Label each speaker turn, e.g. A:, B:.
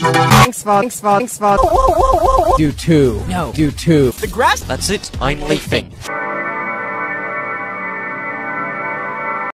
A: Thanks, for, Thanks, for, Thanks, Vaughn.
B: Do two.
C: No.
B: Do two.
C: The grass. That's it. I'm leaving.